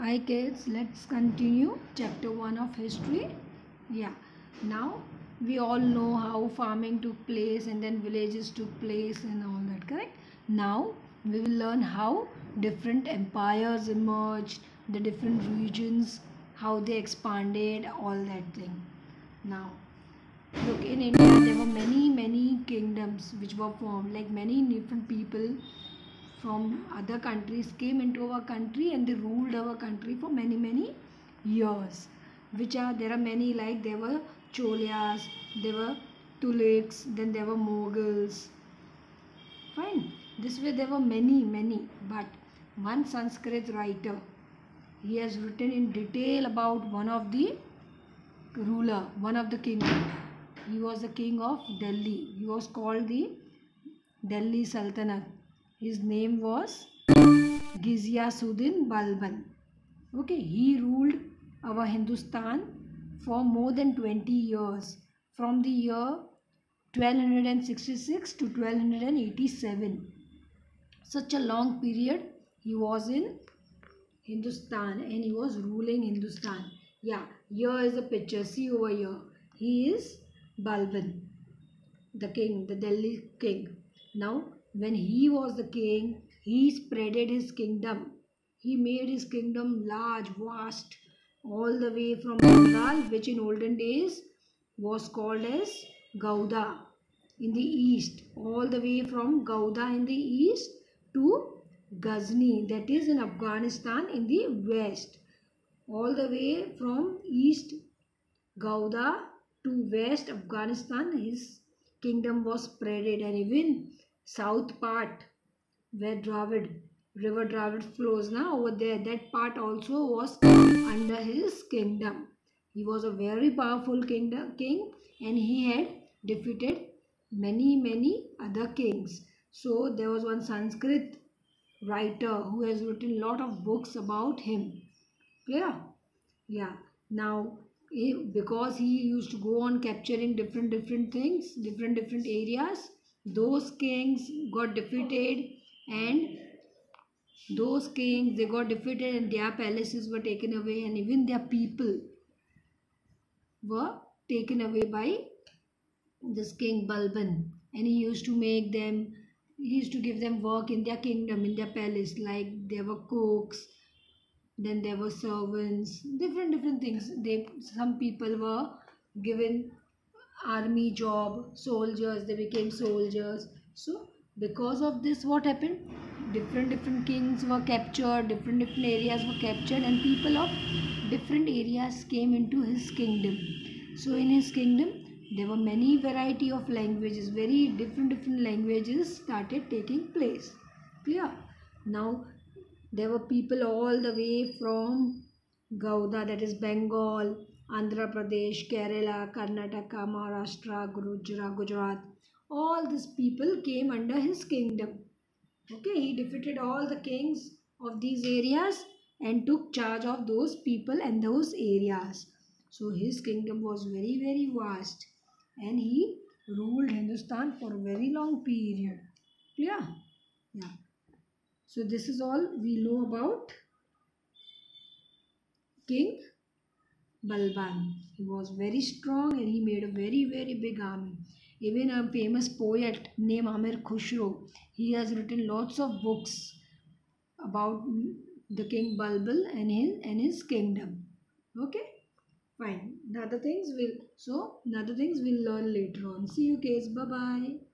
Hi kids, let's continue chapter 1 of history. Yeah, now we all know how farming took place and then villages took place and all that, correct? Now we will learn how different empires emerged, the different regions, how they expanded, all that thing. Now, look in India, there were many, many kingdoms which were formed, like many different people from other countries came into our country and they ruled our country for many many years which are there are many like there were cholas there were Tughlaqs then there were moguls fine. This way there were many many. But one sanskrit writer he has written in detail about one of the ruler one of the king. He was the king of delhi. He was called the delhi sultanate his name was Ghiyasuddin Balban. Okay, he ruled our Hindustan for more than 20 years from the year 1266 to 1287. Such a long period he was in Hindustan and he was ruling Hindustan. Yeah, here is a picture. See over here. He is Balban, the king, the Delhi king. Now when he was the king, he spreaded his kingdom. He made his kingdom large, vast, all the way from Bengal, which in olden days was called as Gauda in the east, all the way from Gauda in the east to Ghazni, that is in Afghanistan in the west. All the way from east Gauda to west Afghanistan, his kingdom was spreaded and even south part where Dravid river Dravid flows now over there that part also was under his kingdom. He was a very powerful kingdom king and he had defeated many many other kings. So there was one Sanskrit writer who has written a lot of books about him. Clear? Yeah. Now because he used to go on capturing different different things different different areas those kings got defeated and those kings they got defeated and their palaces were taken away and even their people were taken away by this king Balban. And he used to make them he used to give them work in their kingdom in their palace. Like there were cooks then there were servants different different things. They some people were given army job soldiers they became soldiers. So because of this what happened? Different different kings were captured different different areas were captured and people of different areas came into his kingdom. So in his kingdom there were many variety of languages very different different languages started taking place. Clear? Now there were people all the way from gauda that is bengal Andhra Pradesh, Kerala, Karnataka, Maharashtra, Gujarat. All these people came under his kingdom. Okay, he defeated all the kings of these areas and took charge of those people and those areas. So his kingdom was very very vast and he ruled Hindustan for a very long period. Clear? Yeah. So this is all we know about King Balban. He was very strong and he made a very very big army. Even a famous poet named Amir Khusro, he has written lots of books about the King Balban and his and his kingdom. Okay, fine. The other things will so the other things we'll learn later on. See you, guys. Bye bye.